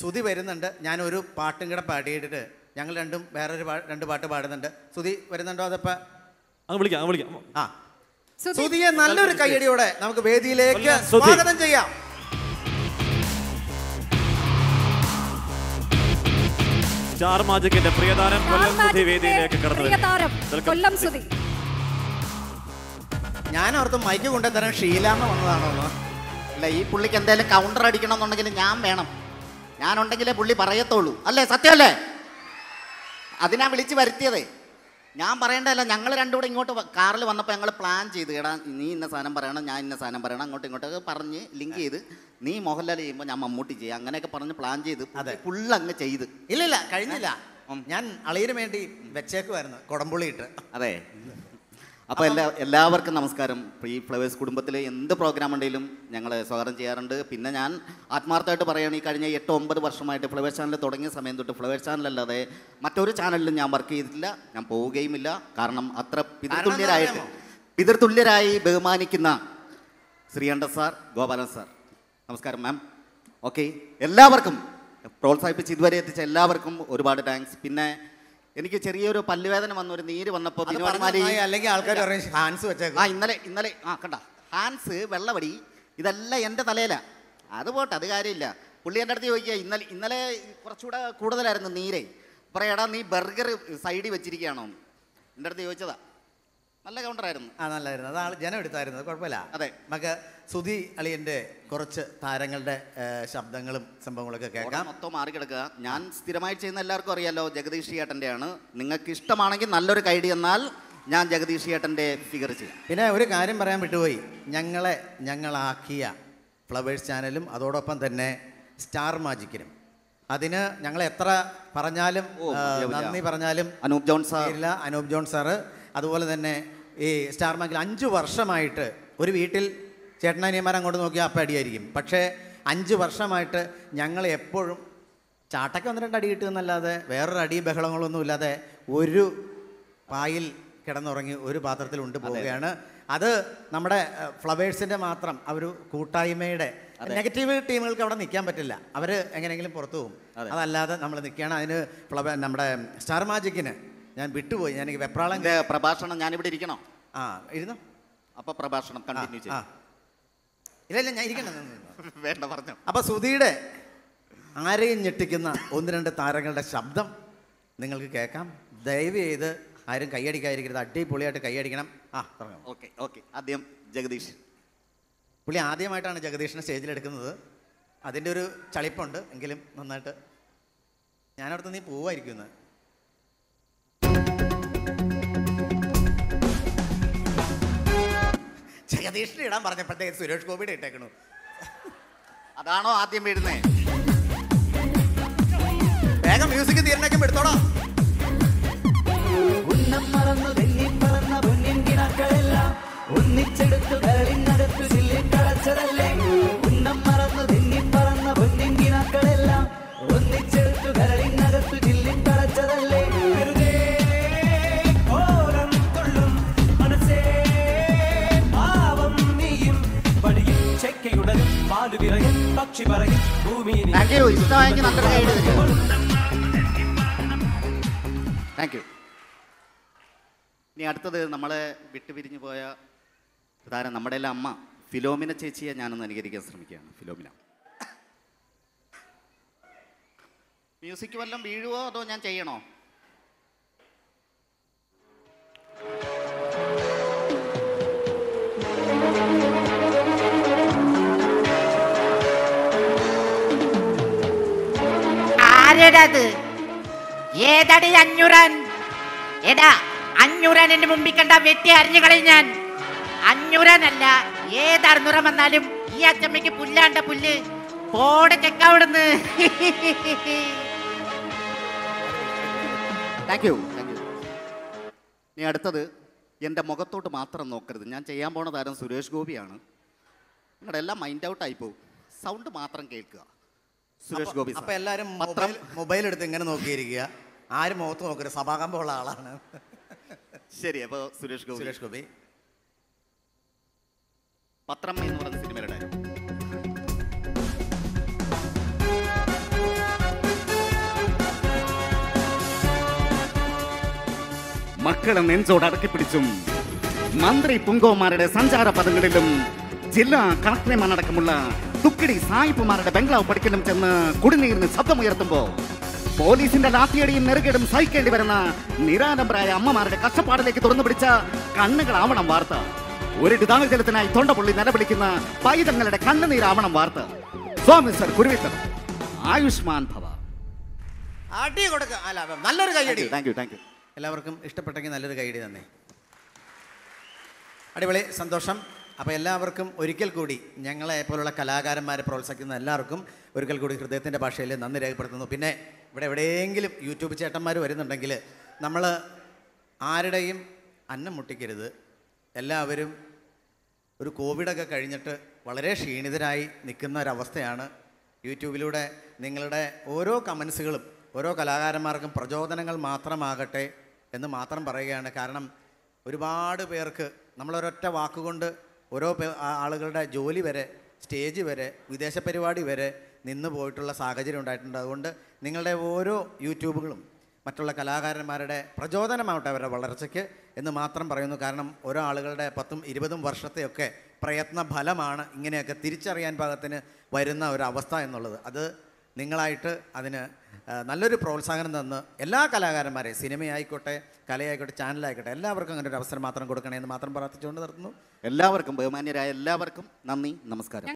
സുധി വരുന്നുണ്ട്. ഞാനൊരു പാട്ടും കൂടെ പാടിയിട്ട് ഞങ്ങൾ രണ്ടും വേറൊരു പാ- രണ്ട് പാട്ട് പാടുന്നുണ്ട്. ശ്രുതി വരുന്നുണ്ടോ അതപ്പോ? അങ്ങ് വിളിക്കാം അങ്ങ് വിളിക്കാം. ആ. ശ്രുതിയെ നല്ലൊരു കയ്യടിയോടെ നമുക്ക് വേദിയിലേക്ക്. സ്വാഗതം ചെയ്യാം. സ്റ്റാർ മാജിക്കിന്റെ പ്രിയതാരം കൊല്ലം സുധി വേദിയിലേക്ക് കടന്നു പ്രിയ താരം Welcome. കൊല്ലം സുധി ഞാൻ ഓർത്ത് മൈക്ക് കൊണ്ടുതരാൻ ഷീലാന്ന് വന്നതാണോ. അല്ല ഈ പുള്ളിക്ക് എന്തായാലും കൗണ്ടർ അടിക്കണം എന്നുണ്ടെങ്കിൽ ഞാൻ വേണം. ഞാനുണ്ടെങ്കിലേ പുള്ളി പറയത്തുള്ളൂ. അല്ലേ സത്യമല്ലേ? അതിനാ വിളിച്ച് വരുത്തിയതേ. ഞാൻ പറയേണ്ടതല്ല ഞങ്ങൾ രണ്ടും കൂടെ ഇങ്ങോട്ട് കാറിൽ വന്നപ്പോൾ ഞങ്ങൾ പ്ലാൻ ചെയ്ത് എടാ നീ ഇന്ന സാധനം പറയണം ഞാൻ ഇന്ന സാധനം പറയണം അങ്ങോട്ടും ഇങ്ങോട്ടൊക്കെ പറഞ്ഞ് ലിങ്ക് ചെയ്ത് നീ മോഹൻലാൽ ചെയ്യുമ്പോൾ ഞാൻ മമ്മൂട്ടി ചെയ്യാം അങ്ങനെയൊക്കെ പറഞ്ഞ് പ്ലാൻ ചെയ്ത് അതെ. ഫുള്ള് അങ്ങ് ചെയ്ത്. ഇല്ല ഇല്ല കഴിഞ്ഞില്ല ഞാൻ അളിയന് വേണ്ടി വെച്ചേക്കുമായിരുന്നു കൊടംപുള്ളിയിട്ട് അതെ. അപ്പോൾ എല്ലാ എല്ലാവർക്കും നമസ്കാരം. ഈ ഫ്ലവേഴ്സ് കുടുംബത്തിലെ എന്ത് പ്രോഗ്രാം ഉണ്ടെങ്കിലും ഞങ്ങൾ സ്വാഗതം ചെയ്യാറുണ്ട്. പിന്നെ ഞാൻ ആത്മാർത്ഥമായിട്ട് പറയുകയാണ് ഈ കഴിഞ്ഞ എട്ട് ഒമ്പത് വർഷമായിട്ട് ഫ്ലവേഴ്സ് ചാനൽ തുടങ്ങിയ സമയം തൊട്ട് ഫ്ലവേഴ്സ് ചാനലല്ലാതെ മറ്റൊരു ചാനലിലും ഞാൻ വർക്ക് ചെയ്തിട്ടില്ല. ഞാൻ പോവുകയുമില്ല. കാരണം അത്ര പിതൃതുല്യരായിട്ട് പിതൃതുല്യരായി ബഹുമാനിക്കുന്ന ശ്രീകണ്ഠ സാർ ഗോപാലൻ സാർ. നമസ്കാരം മാം ഓക്കെ എല്ലാവർക്കും പ്രോത്സാഹിപ്പിച്ച് ഇതുവരെ എത്തിച്ച എല്ലാവർക്കും ഒരുപാട് താങ്ക്സ് പിന്നെ എനിക്ക് ചെറിയൊരു പല്ലുവേദന വന്നു ഒരു നീര് വന്നപ്പോൾ അല്ലെങ്കിൽ ആൾക്കാർ ഹാൻസ് വെച്ചേക്കും. ആ ഇന്നലെ ഇന്നലെ ആ കണ്ട. ഹാൻസ് വെള്ളവടി ഇതെല്ലാം എന്റെ തലയിലാ. അത് പോട്ടെ അത് കാര്യമില്ല. പുള്ളി എന്റെ അടുത്ത് ചോദിക്കുക ഇന്നലെ ഇന്നലെ കുറച്ചുകൂടെ കൂടുതലായിരുന്നു നീരേ. പറയടാ നീ ബർഗർ സൈഡിൽ വെച്ചിരിക്കുകയാണോ എന്റെ അടുത്ത് ചോദിച്ചതാ. നല്ല കൗണ്ടറായിരുന്നു ആ നല്ലായിരുന്നു. അതാണ് ജനം എടുത്തായിരുന്നു കുഴപ്പമില്ല. അതെ. നമുക്ക് സുധി അളിയന്റെ കുറച്ച് താരങ്ങളുടെ ശബ്ദങ്ങളും സംഭവങ്ങളൊക്കെ കേൾക്കാം. മൊത്തം മാറി കിടക്കുക ഞാൻ സ്ഥിരമായിട്ട് ചെയ്യുന്ന എല്ലാവർക്കും അറിയാലോ ജഗദീഷ് ഏട്ടന്റെയാണ് നിങ്ങൾക്ക് ഇഷ്ടമാണെങ്കിൽ നല്ലൊരു കൈഡി എന്നാൽ ഞാൻ ജഗദീഷ് ഏട്ടന്റെ ഫിഗർ ചെയ്യാം. പിന്നെ ഒരു കാര്യം പറയാൻ വിട്ടുപോയി. ഞങ്ങളെ ഞങ്ങളാക്കിയ ഫ്ലവേഴ്സ് ചാനലും അതോടൊപ്പം തന്നെ സ്റ്റാർ മാജിക്കിനും. അതിന് ഞങ്ങൾ എത്ര പറഞ്ഞാലും ആ, ഇല്ല. നന്ദി പറഞ്ഞാലും അനൂപ് ജോൺ സാർ. ഇല്ല അനൂപ് ജോൺ സാറ്. അതുപോലെ തന്നെ ഈ സ്റ്റാർ മാജിക്കിൽ അഞ്ച് വർഷമായിട്ട് ഒരു വീട്ടിൽ ചേട്ടനാനിയന്മാർ അങ്ങോട്ട് നോക്കിയാൽ അപ്പം അടിയായിരിക്കും. പക്ഷേ അഞ്ച് വർഷമായിട്ട് ഞങ്ങൾ എപ്പോഴും ചാട്ടയ്ക്ക് ഒന്ന് രണ്ട് അടി കിട്ടുമെന്നല്ലാതെ വേറൊരു അടി ബഹളങ്ങളൊന്നും ഇല്ലാതെ ഒരു പായിൽ കിടന്നുറങ്ങി ഒരു പാത്രത്തിൽ ഉണ്ട് പോവുകയാണ്. അത് നമ്മുടെ ഫ്ലവേഴ്സിന്റെ മാത്രം ആ ഒരു കൂട്ടായ്മയുടെ നെഗറ്റീവ് ടീമുകൾക്ക് അവിടെ നിൽക്കാൻ പറ്റില്ല. അവർ എങ്ങനെയെങ്കിലും പുറത്തു പോകും. അതല്ലാതെ നമ്മൾ നിൽക്കുകയാണ്. അതിന് ഫ്ലവ നമ്മുടെ സ്റ്റാർ മാജിക്കിന് ഞാൻ വിട്ടുപോയി. ഞാൻ വെപ്രാളം എന്റെ പ്രഭാഷണം ഞാനിവിടെ ഇരിക്കണോ? ആ ഇരുന്നു? അപ്പോൾ പ്രഭാഷണം കണ്ടിന്യൂ ചെയ്യും. ഇല്ല ഞാൻ ഇരിക്കണം വേണ്ട പറഞ്ഞു. അപ്പോൾ സുധിയുടെ ആരെയും ഞെട്ടിക്കുന്ന ഒന്ന് രണ്ട് താരങ്ങളുടെ ശബ്ദം നിങ്ങൾക്ക് കേൾക്കാം. ദയവ് ചെയ്ത് ആരും കൈയടിക്കാതിരിക്കരുത്. അടിപൊളിയായിട്ട് കൈയടിക്കണം. ആ പറഞ്ഞു. Okay okay. ആദ്യം ജഗദീഷ് പുള്ളി ആദ്യമായിട്ടാണ് ജഗദീഷിനെ സ്റ്റേജിലെടുക്കുന്നത്. അതിന്റെ ഒരു ചളിപ്പുണ്ട്. എങ്കിലും നന്നായിട്ട് ഞാനവിടുത്തെ നീ പോവായിരിക്കുന്നു ജഗദീഷിനെ ഇടാൻ പറഞ്ഞപ്പോഴത്തേക്ക് സുരേഷ് ഗോപിയുടെ ഇട്ടേക്കണു. അതാണോ ആദ്യം വീഴുന്നേ വേഗം മ്യൂസിക് തീർന്നേക്കും എടുത്തോടാ ഒന്നിച്ചെടുത്ത് കരളിനകത്തു ചില്ലിക്കളച്ചതല്ലേ? ഭൂമിയിൽ താങ്ക് യു ഇഷ്ടമായെങ്കിൽ നല്ലൊരു കൈ താങ്ക് യു ഇനി അടുത്തത് നമ്മളെ വിട്ടുപിരിഞ്ഞു പോയ താരം നമ്മുടെ എല്ലാം അമ്മ ഫിലോമിന ചേച്ചിയെ ഞാനൊന്ന് അനുകരിക്കാൻ ശ്രമിക്കുകയാണ്. ഫിലോമിന. മ്യൂസിക് വല്ലതും വീഴുവോ അതോ ഞാൻ ചെയ്യണോ? ആരടത് ഏതടി അഞ്ഞൂറാൻ? എടാ അഞ്ഞൂറാൻ എന്റെ മുമ്പിൽ കണ്ട വെട്ടി അറിഞ്ഞു കളയും ഞാൻ. അഞ്ഞൂറാനല്ല ഏത് അറുന്നൂറം വന്നാലും ഈ അച്ചമ്മയ്ക്ക് പുല്ലാണ്ട പുല്ല്. പോടെ ചെക്കാവിടുന്ന് താങ്ക് ഇനി അടുത്തത് എന്റെ മുഖത്തോട്ട് മാത്രം നോക്കരുത്. ഞാൻ ചെയ്യാൻ പോണ താരം സുരേഷ് ഗോപിയാണ്. നിങ്ങളുടെ എല്ലാം മൈൻഡ് ഔട്ട് ആയി പോകും സൗണ്ട് മാത്രം കേൾക്കുക. സുരേഷ് ഗോപി അപ്പൊ എല്ലാരും പത്രം മൊബൈൽ എടുത്ത് ഇങ്ങനെ നോക്കിയിരിക്കുക. ആരും മുഖത്ത് നോക്കരുത് സഭാകമ്പമുള്ള ആളാണ്. ശരി അപ്പൊ സുരേഷ് ഗോപി. സുരേഷ് ഗോപി. പത്രം എന്ന് പറഞ്ഞ സിനിമയുടെ മക്കളെ നെഞ്ചോട് അടക്കി പിടിച്ചും മന്ത്രി പുങ്കോമാരുടെ സഞ്ചാര പദങ്ങളിലും ജില്ലാ കളക്ടറേമാനടക്കമുള്ള തുക്കിടി സായിപ്പുമാരുടെ ബംഗ്ലാവ് പഠിക്കലും ചെന്ന് കുടിനീരിന് ശബ്ദമുയർത്തുമ്പോൾ പോലീസിന്റെ ലാത്തിയടിയും നെറുകേടും സഹിക്കേണ്ടി വരുന്ന നിരാലംബരായ അമ്മമാരുടെ കഷ്ടപ്പാടിലേക്ക് തുറന്നു പിടിച്ച കണ്ണുകളാവണം വാർത്ത. ഒരു ജലത്തിനായി തൊണ്ടപുള്ളി നിലവിളിക്കുന്ന പൈതങ്ങളുടെ കണ്ണുനീരാവണം വാർത്ത. സ്വാമി സർ കുരുവിത്തർ ആയുഷ്മാൻ ഭവ. അടി കൊടുക്ക. അല്ല നല്ലൊരു കൈയടി. താങ്ക് യു താങ്ക് യു എല്ലാവർക്കും ഇഷ്ടപ്പെട്ടെങ്കിൽ നല്ലൊരു കൈയടി തന്നെ. അടിപൊളി സന്തോഷം. അപ്പോൾ എല്ലാവർക്കും ഒരിക്കൽ കൂടി ഞങ്ങളെ പോലുള്ള കലാകാരന്മാരെ പ്രോത്സാഹിക്കുന്ന എല്ലാവർക്കും ഒരിക്കൽ കൂടി ഹൃദയത്തിന്റെ ഭാഷയിൽ നന്ദി രേഖപ്പെടുത്തുന്നു. പിന്നെ ഇവിടെ എവിടെയെങ്കിലും യൂട്യൂബ് ചേട്ടന്മാർ വരുന്നുണ്ടെങ്കിൽ നമ്മൾ ആരുടെയും അന്നം മുട്ടിക്കരുത്. എല്ലാവരും ഒരു കോവിഡൊക്കെ കഴിഞ്ഞിട്ട് വളരെ ക്ഷീണിതരായി നിൽക്കുന്ന ഒരവസ്ഥയാണ് യൂട്യൂബിലൂടെ നിങ്ങളുടെ ഓരോ കമൻസുകളും ഓരോ കലാകാരന്മാർക്കും പ്രചോദനങ്ങൾ മാത്രമാകട്ടെ എന്ന് മാത്രം പറയുകയാണ്. കാരണം ഒരുപാട് പേർക്ക് നമ്മളൊരൊറ്റ വാക്കുകൊണ്ട് ഓരോ ആളുകളുടെ ജോലി വരെ സ്റ്റേജ് വരെ വിദേശ പരിപാടി വരെ നിന്ന് പോയിട്ടുള്ള സാഹചര്യം ഉണ്ടായിട്ടുണ്ട്. അതുകൊണ്ട് നിങ്ങളുടെ ഓരോ യൂട്യൂബുകളും മറ്റുള്ള കലാകാരന്മാരുടെ പ്രചോദനമാവട്ടെ അവരുടെ വളർച്ചയ്ക്ക് എന്ന് മാത്രം പറയുന്നു. കാരണം ഓരോ ആളുകളുടെ പത്തും ഇരുപതും വർഷത്തെയൊക്കെ പ്രയത്ന ഫലമാണ് ഇങ്ങനെയൊക്കെ തിരിച്ചറിയാൻ പാകത്തിന് വരുന്ന ഒരു അവസ്ഥ എന്നുള്ളത്. അത് നിങ്ങളായിട്ട് അതിന് നല്ലൊരു പ്രോത്സാഹനം തന്ന് എല്ലാ കലാകാരന്മാരെയും സിനിമയായിക്കോട്ടെ കലയായിക്കോട്ടെ ചാനലായിക്കോട്ടെ എല്ലാവർക്കും അങ്ങനെ ഒരു അവസരം മാത്രം കൊടുക്കണേ എന്ന് മാത്രം പ്രാർത്ഥിച്ചുകൊണ്ട് നിർത്തുന്നു. എല്ലാവർക്കും ബഹുമാന്യരായ എല്ലാവർക്കും നന്ദി നമസ്കാരം.